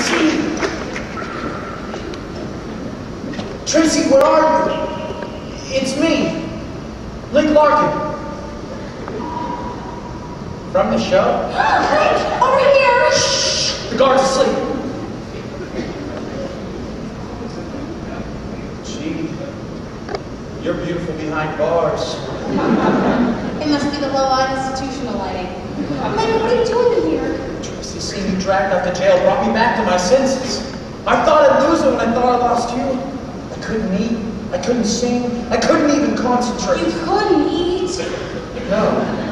Tracy! Tracy, where are you? It's me, Link Larkin. From the show? Link, over here! Shh! The guard's asleep. Gee, you're beautiful behind bars. It must be the low institutional lighting. Link, what are you doing here? Tracy, seeing you dragged out to jail brought me back to my senses. I thought I'd lose it when I thought I lost you. I couldn't eat. I couldn't sing. I couldn't even concentrate. You couldn't eat. No.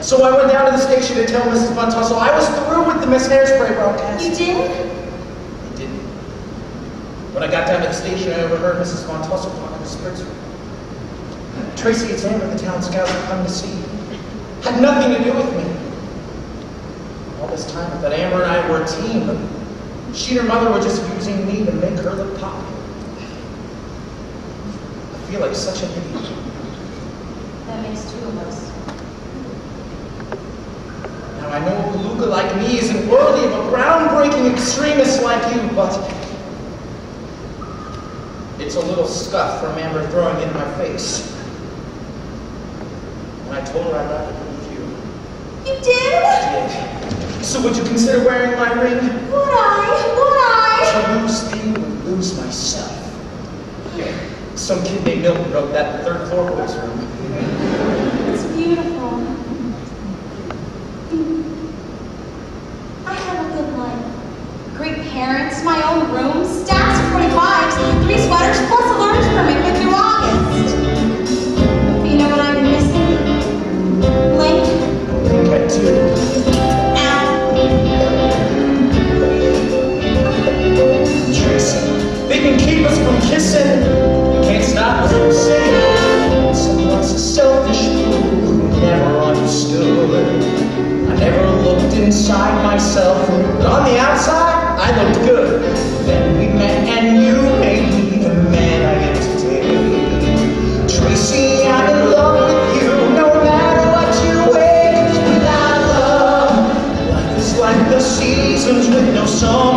So I went down to the station to tell Mrs. Tussle I was through with the Miss Hairspray broadcast. You did? I didn't. When I got down to the station, I overheard Mrs. Von Tussle talking to Spritzer. Tracy, it's Amber the town scouts are come to see you. Had nothing to do with me. This time, I thought Amber and I were a team, but she and her mother were just using me to make her look popular. I feel like such an idiot. That makes two of us. Now I know a beluga like me isn't worthy of a groundbreaking extremist like you, but it's a little scuff from Amber throwing it in my face. And I told her I'd rather be with you. You did? Yeah. So would you consider wearing my ring? Would I? Would I? To lose thee would lose myself. Here, Some kid named Milton wrote that in the third floor boys room. It's beautiful. I have a good life. Great parents, my own room, looked inside myself, but on the outside, I looked good. Then we met, and you made me the man I am today. Tracy, I'm in love with you, no matter what you. 'cause without love, life is like the seasons with no summer.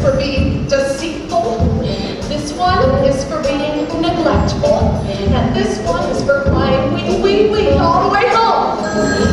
For being deceitful. This one is for being neglectful. And this one is for crying wee wee wee all the way home.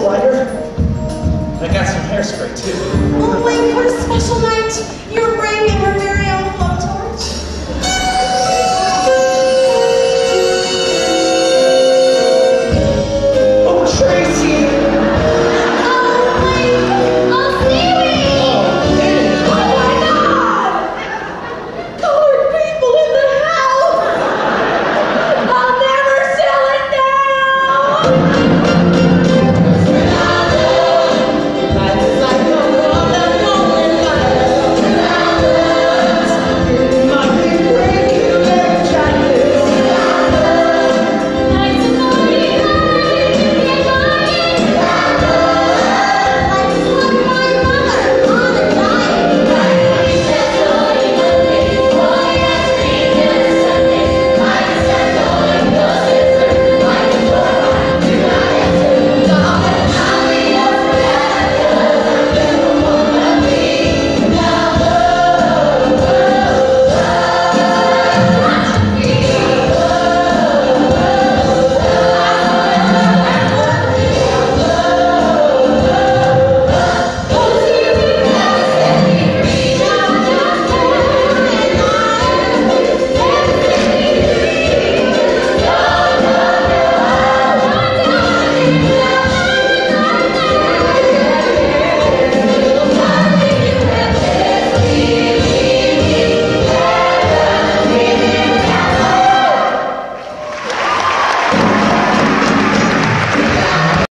special lighter. And I got some hairspray too. Oh wait, what a special night! You're brave.